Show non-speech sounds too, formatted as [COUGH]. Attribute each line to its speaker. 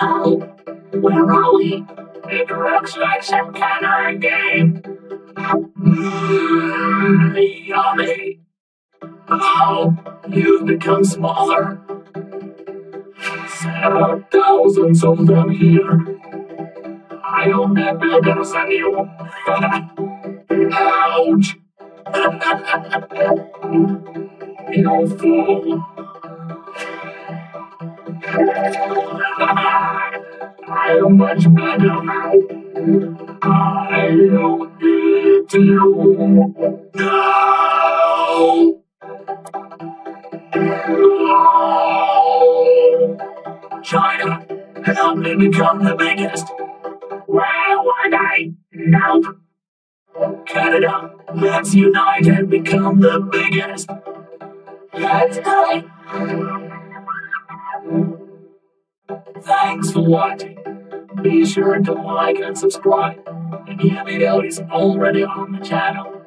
Speaker 1: Oh, where are we? It looks like some kind of game. Mm, yummy. Oh, you've become smaller. Are thousands of them here. I am bigger than you. Ouch! [LAUGHS] you fool. I am much better now. I'll eat you. No! China, help me become the biggest. Where would I? Nope. Canada, let's unite and become the biggest. Let's do it. Thanks for watching. Be sure to like and subscribe. And Yummy Deli is already on the channel.